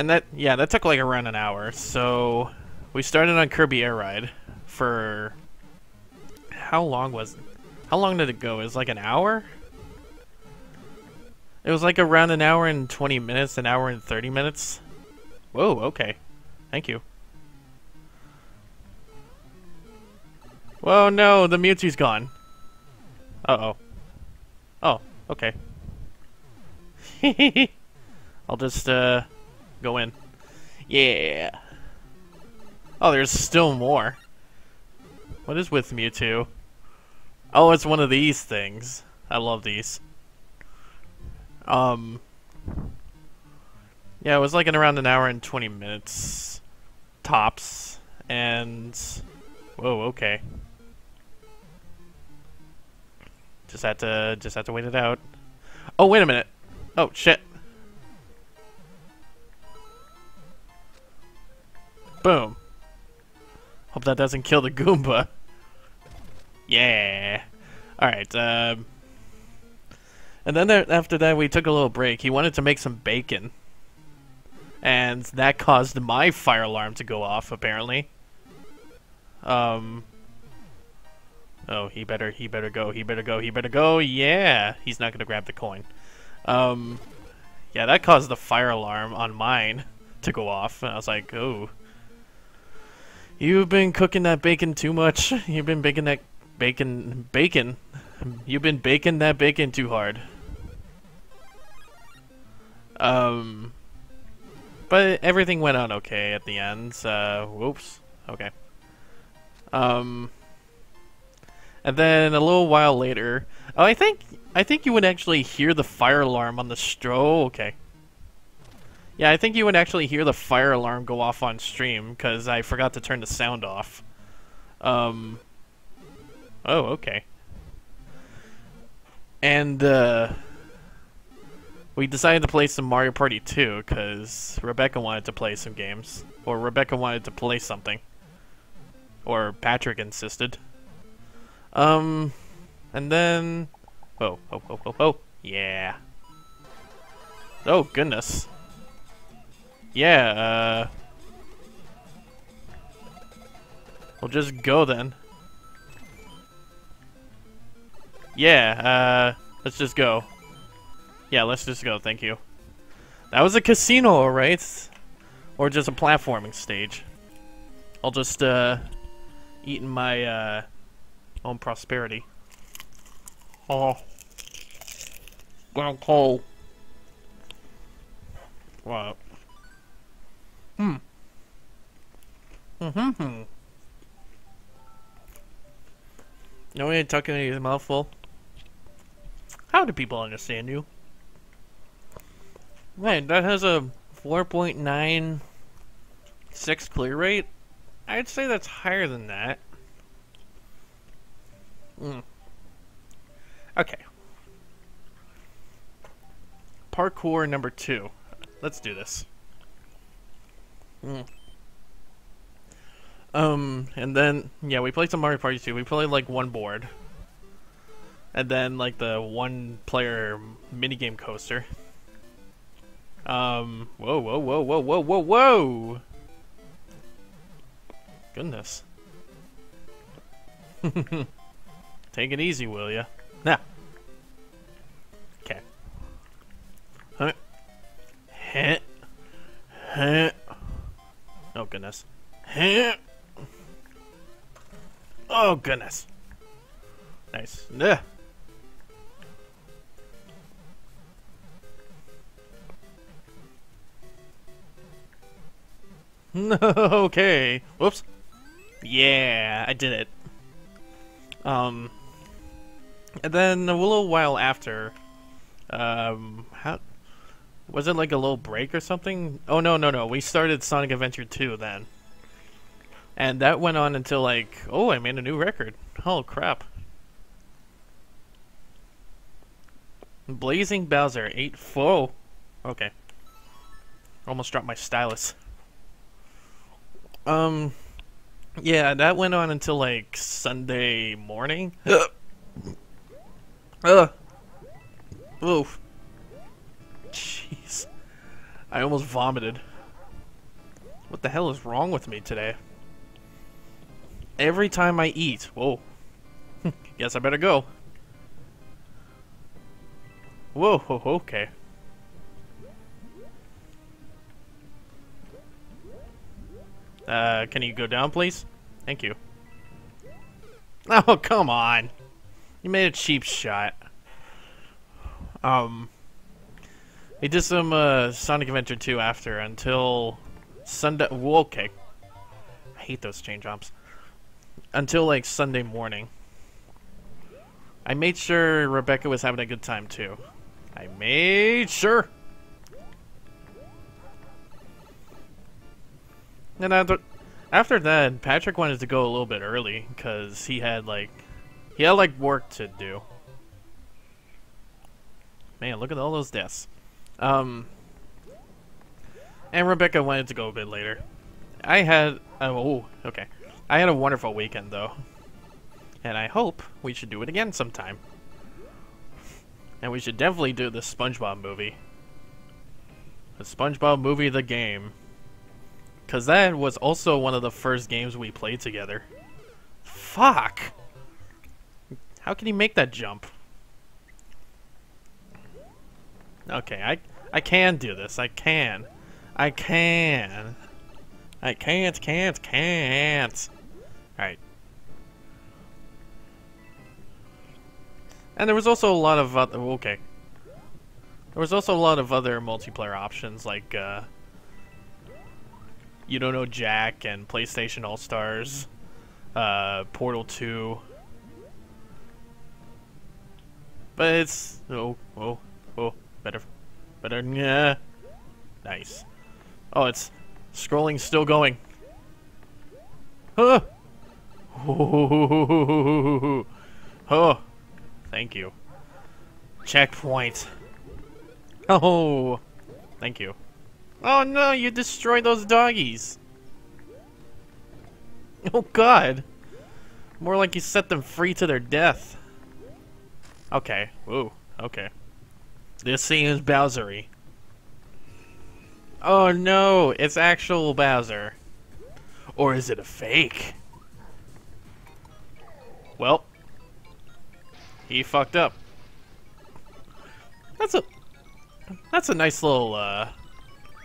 And that, yeah, that took like around an hour. So we started on Kirby Air Ride for how long was it? How long did it go? It was like an hour? It was like around an hour and 20 minutes, an hour and 30 minutes. Whoa, okay. Thank you. Whoa, no, the Mewtwo's gone. Uh-oh. Oh, okay. I'll just, uh, go in. Yeah. Oh, there's still more. What is with Mewtwo? Oh, it's one of these things. I love these. Um... Yeah, it was like in around an hour and 20 minutes. Tops. And... Whoa, okay. Just had to, just had to wait it out. Oh, wait a minute. Oh, shit. Boom. Hope that doesn't kill the Goomba. Yeah. Alright, um... And then there, after that, we took a little break. He wanted to make some bacon. And that caused my fire alarm to go off, apparently. Um... Oh, he better, he better go, he better go, he better go, yeah! He's not gonna grab the coin. Um... Yeah, that caused the fire alarm on mine to go off. And I was like, oh... You've been cooking that bacon too much. You've been baking that bacon... Bacon? You've been baking that bacon too hard. Um... But everything went on okay at the end. Uh, whoops. Okay. Um... And then a little while later... Oh, I think... I think you would actually hear the fire alarm on the stro... Okay. Yeah, I think you would actually hear the fire alarm go off on stream, because I forgot to turn the sound off. Um... Oh, okay. And, uh... We decided to play some Mario Party 2, because Rebecca wanted to play some games. Or Rebecca wanted to play something. Or Patrick insisted. Um... And then... Oh, oh, oh, oh, oh. Yeah. Oh, goodness. Yeah, uh... We'll just go then. Yeah, uh... Let's just go. Yeah, let's just go, thank you. That was a casino, right? Or just a platforming stage. I'll just, uh... Eat in my, uh... Own prosperity. Oh. Well, cold. What? Hmm. Mm-hmm. -hmm. No way talking to your mouthful. How do people understand you? Man, that has a 4.96 clear rate? I'd say that's higher than that. Mm. Okay. Parkour number two. Let's do this. Mm. Um, and then, yeah, we played some Mario Party 2. We played, like, one board. And then, like, the one-player minigame coaster. Um, whoa, whoa, whoa, whoa, whoa, whoa, whoa! Goodness. Take it easy, will ya? Now. Okay. Huh. Huh. Oh, goodness. Oh, goodness. Nice. Ugh. okay. Whoops. Yeah, I did it. Um, and then a little while after, um, how was it like a little break or something? Oh no, no, no. We started Sonic Adventure 2 then. And that went on until like, oh, I made a new record. Oh crap. Blazing Bowser 8 4. Okay. Almost dropped my stylus. Um, yeah, that went on until like Sunday morning. Ugh. Oof. Jeez. I almost vomited. What the hell is wrong with me today? Every time I eat, whoa. Guess I better go. Whoa, okay. Uh, can you go down, please? Thank you. Oh, come on. You made a cheap shot. Um, we did some uh, Sonic Adventure 2 after until Sunday. Whoa, okay. I hate those chain jumps. Until like Sunday morning. I made sure Rebecca was having a good time too. I made sure. And after, after that, Patrick wanted to go a little bit early because he had like he had like work to do. Man, look at all those deaths. Um, and Rebecca wanted to go a bit later. I had oh okay. I had a wonderful weekend though, and I hope we should do it again sometime. And we should definitely do the SpongeBob movie. The SpongeBob movie, the game. Because that was also one of the first games we played together. Fuck! How can he make that jump? Okay, I I can do this. I can. I can. I can't, can't, can't. Alright. And there was also a lot of other... Okay. There was also a lot of other multiplayer options, like, uh... You Don't Know Jack and PlayStation All-Stars. Uh, Portal 2. But it's... Oh, oh, oh. Better... Better... Yeah. Uh, nice. Oh, it's... Scrolling still going. Huh! Oh, thank you. Checkpoint. Oh, thank you. Oh no, you destroyed those doggies. Oh god. More like you set them free to their death. Okay. Ooh, okay. This seems Bowsery. Oh no, it's actual Bowser. Or is it a fake? Well, he fucked up. That's a that's a nice little uh,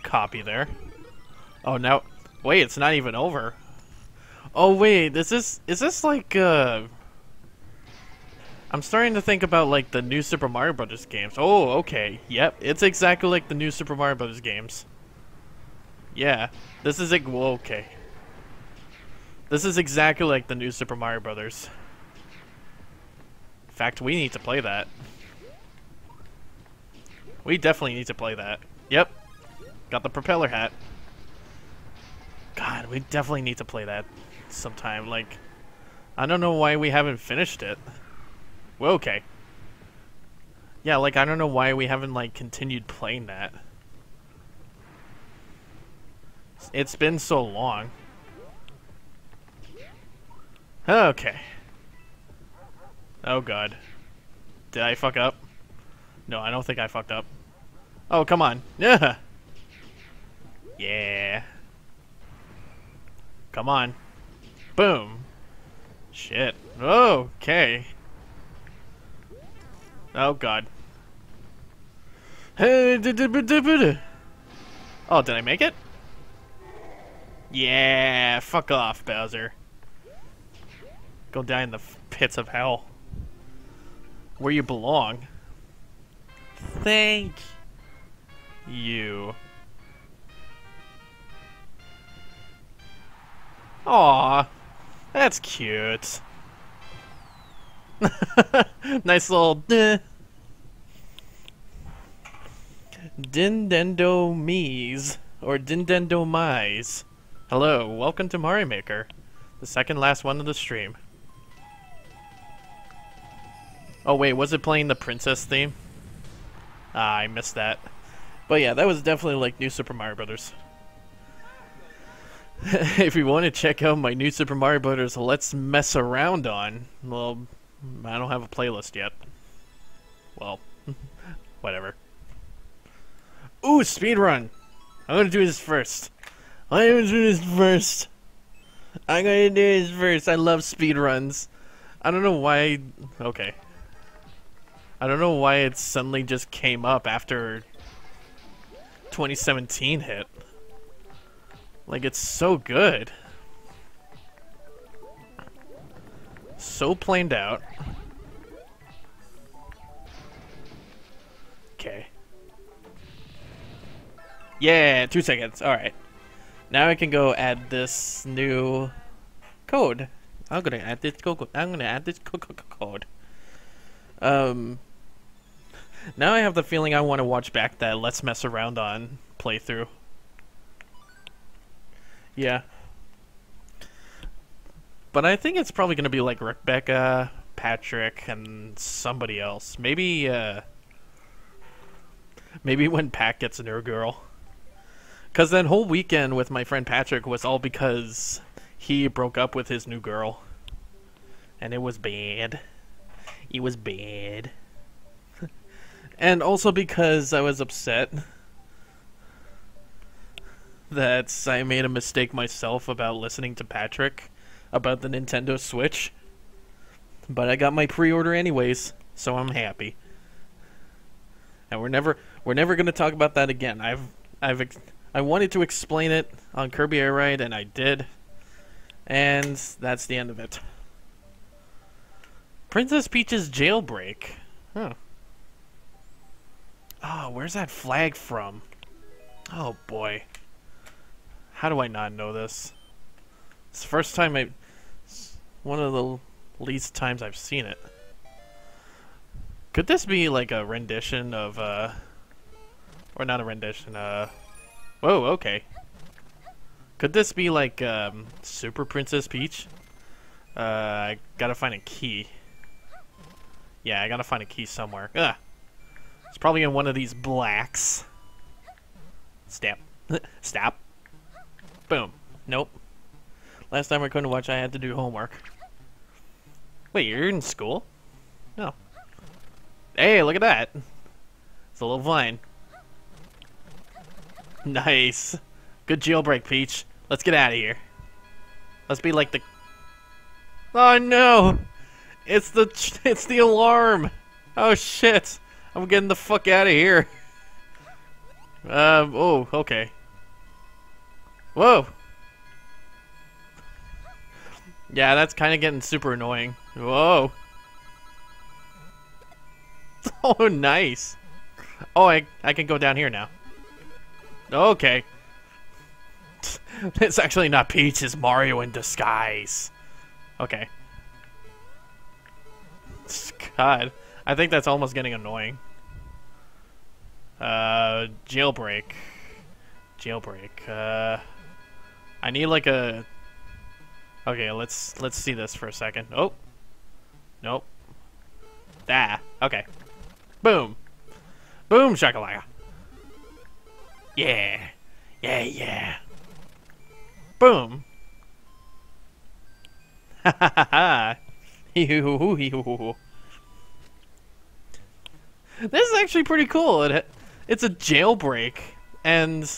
copy there. Oh now, wait, it's not even over. Oh wait, this is this is this like uh? I'm starting to think about like the new Super Mario Brothers games. Oh, okay, yep, it's exactly like the new Super Mario Brothers games. Yeah, this is like well, okay. This is exactly like the new Super Mario Brothers. In fact, we need to play that. We definitely need to play that. Yep. Got the propeller hat. God, we definitely need to play that sometime. Like, I don't know why we haven't finished it. Well, okay. Yeah, like, I don't know why we haven't, like, continued playing that. It's been so long. Okay. Oh god. Did I fuck up? No, I don't think I fucked up. Oh, come on. Yeah. Yeah. Come on. Boom. Shit. Okay. Oh god. Oh, did I make it? Yeah, fuck off, Bowser. Go die in the pits of hell. Where you belong. Thank you. Aw, that's cute. nice little eh. Dindendo Mees, or Dindendo Mize. Hello, welcome to Mario Maker, the second last one of the stream. Oh wait, was it playing the princess theme? Ah, I missed that. But yeah, that was definitely like New Super Mario Brothers. if you want to check out my New Super Mario Brothers Let's Mess Around on, well, I don't have a playlist yet. Well, whatever. Ooh, speedrun! I'm gonna do this first. I'm gonna do this first. I'm gonna do this first. I love speed runs. I don't know why. Okay. I don't know why it suddenly just came up after 2017 hit. Like, it's so good. So planed out. Okay. Yeah, two seconds. Alright. Now I can go add this new code. I'm gonna add this code. I'm gonna add this code. Um. Now I have the feeling I want to watch back that Let's Mess Around on playthrough. Yeah. But I think it's probably gonna be like Rebecca, Patrick, and somebody else. Maybe, uh... Maybe when Pat gets a new girl. Because that whole weekend with my friend Patrick was all because he broke up with his new girl. And it was bad. It was bad. and also because I was upset that I made a mistake myself about listening to Patrick about the Nintendo Switch. But I got my pre-order anyways, so I'm happy. And we're never we're never going to talk about that again. I've I've I wanted to explain it on Kirby Air Ride, and I did. And that's the end of it. Princess Peach's jailbreak. Huh. Oh, where's that flag from? Oh boy. How do I not know this? It's the first time I... one of the least times I've seen it. Could this be like a rendition of, uh... Or not a rendition, uh... Whoa, okay. Could this be like um, Super Princess Peach? Uh, I gotta find a key. Yeah, I gotta find a key somewhere. Ugh. It's probably in one of these blacks. Step. Stop. Boom. Nope. Last time I couldn't watch, I had to do homework. Wait, you're in school? No. Hey, look at that. It's a little vine. Nice. Good jailbreak, Peach. Let's get out of here. Let's be like the... Oh no! It's the it's the alarm! Oh shit! I'm getting the fuck out of here. Um, oh, okay. Whoa! Yeah, that's kind of getting super annoying. Whoa! Oh, nice! Oh, I, I can go down here now. Okay. it's actually not Peach, it's Mario in disguise. Okay. God, I think that's almost getting annoying. Uh, jailbreak. Jailbreak. Uh, I need like a... Okay, let's let's see this for a second. Oh. Nope. Ah, okay. Boom. Boom, shakalaka. Yeah. Yeah, yeah. Boom. Ha ha ha ha. This is actually pretty cool. It, it's a jailbreak, and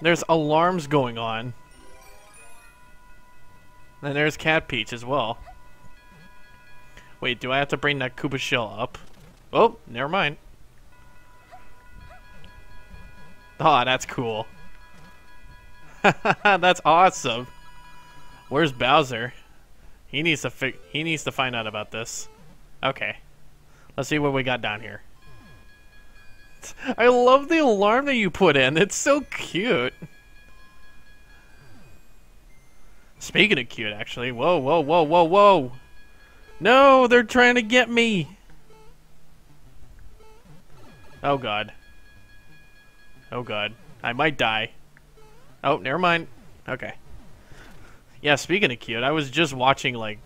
there's alarms going on. And there's Cat Peach as well. Wait, do I have to bring that Koopa shell up? Oh, never mind. Oh, that's cool. that's awesome. Where's Bowser? He needs to he needs to find out about this. Okay. Let's see what we got down here. I love the alarm that you put in. It's so cute. Speaking of cute, actually. Whoa, whoa, whoa, whoa, whoa. No, they're trying to get me. Oh, God. Oh god. I might die. Oh, never mind. Okay. Yeah, speaking of cute, I was just watching, like,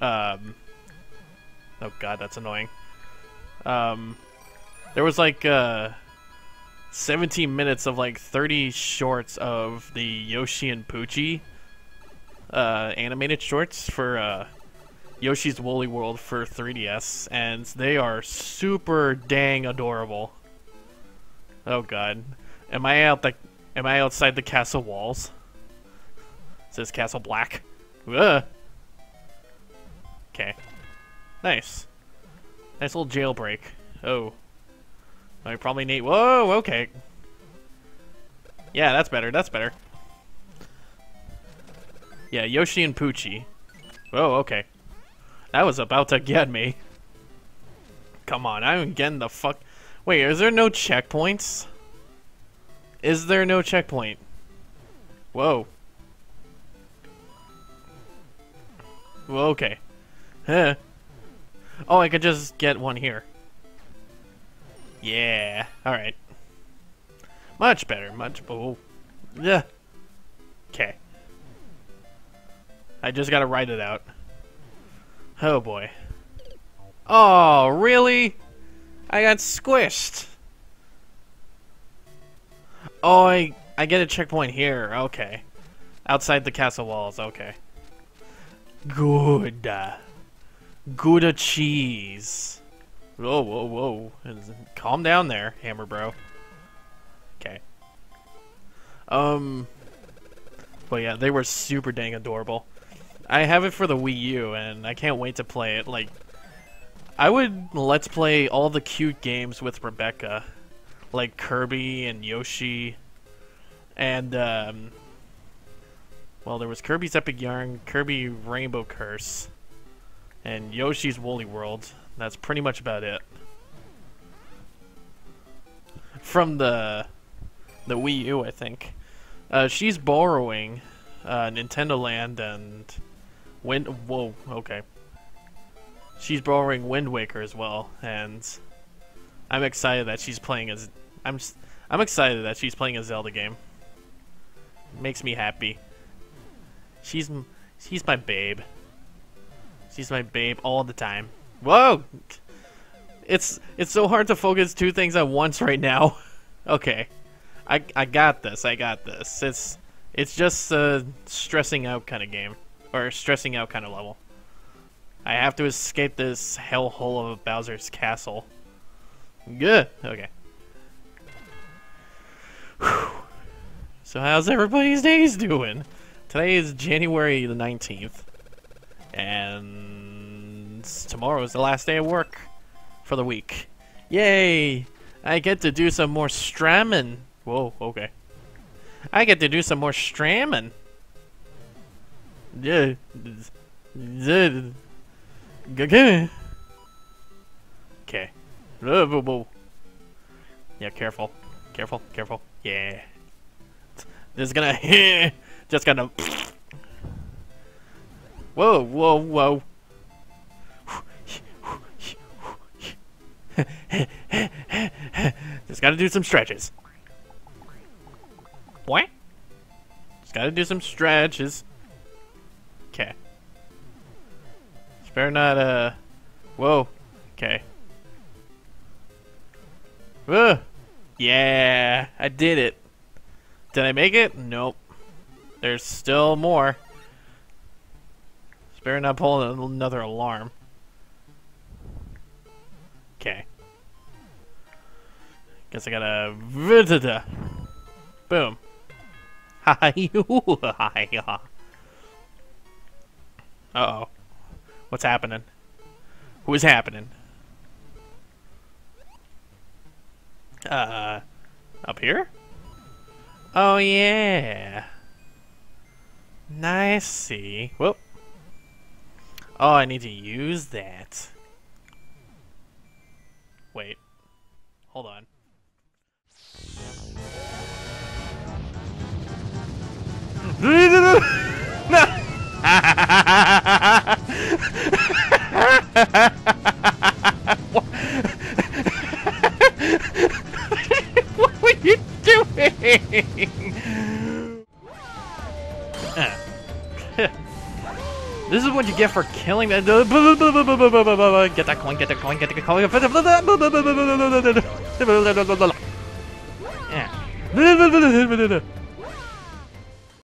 um... Oh god, that's annoying. Um, there was, like, uh... 17 minutes of, like, 30 shorts of the Yoshi and Poochy, uh, animated shorts for, uh, Yoshi's Woolly World for 3DS, and they are super dang adorable. Oh god. Am I out the Am I outside the castle walls? Is this castle black? Ugh. Okay. Nice. Nice little jailbreak. Oh. I probably need- Whoa, okay. Yeah, that's better, that's better. Yeah, Yoshi and Poochy. Oh, okay. That was about to get me. Come on, I'm getting the fuck... Wait, is there no checkpoints? Is there no checkpoint? Whoa. Well, okay. Huh. Oh, I could just get one here. Yeah. Alright. Much better. Much... Oh. Yeah. Okay. I just gotta write it out. Oh, boy. Oh, really? I got squished. Oh, I, I get a checkpoint here. Okay. Outside the castle walls. Okay. Good. Good cheese. Whoa, whoa, whoa. Calm down there, Hammer Bro. Okay. Um. But yeah, they were super dang adorable. I have it for the Wii U, and I can't wait to play it. Like, I would let's play all the cute games with Rebecca, like Kirby and Yoshi, and um, well, there was Kirby's Epic Yarn, Kirby Rainbow Curse, and Yoshi's Woolly World. That's pretty much about it. From the the Wii U, I think. Uh, she's borrowing uh, Nintendo Land and Wind. Whoa, okay. She's borrowing Wind Waker as well, and I'm excited that she's playing as. I'm I'm excited that she's playing a Zelda game. Makes me happy. She's she's my babe. She's my babe all the time. Whoa! It's it's so hard to focus two things at once right now. okay. I I got this. I got this. It's it's just a stressing out kind of game or stressing out kind of level. I have to escape this hellhole of Bowser's castle. Good. Okay. Whew. So how's everybody's days doing? Today is January the 19th. And tomorrow is the last day of work for the week. Yay! I get to do some more stramming. Whoa, okay. I get to do some more stramming. Yeah. Okay. Okay. Yeah, careful. Careful, careful. Yeah. This is gonna just gonna Whoa, whoa, whoa. just gotta do some stretches. What? Just gotta do some stretches. Okay. Spare not, uh... Whoa. Okay. Ugh. Yeah, I did it. Did I make it? Nope. There's still more. Spare not pulling another alarm. Okay. Guess I gotta... Boom. Uh-oh. What's happening? Who is happening? Uh, up here? Oh, yeah. Nice, see. Whoop. Oh, I need to use that. Wait. Hold on. what were you doing? this is what you get for killing that. Get that coin, get that coin, get that coin.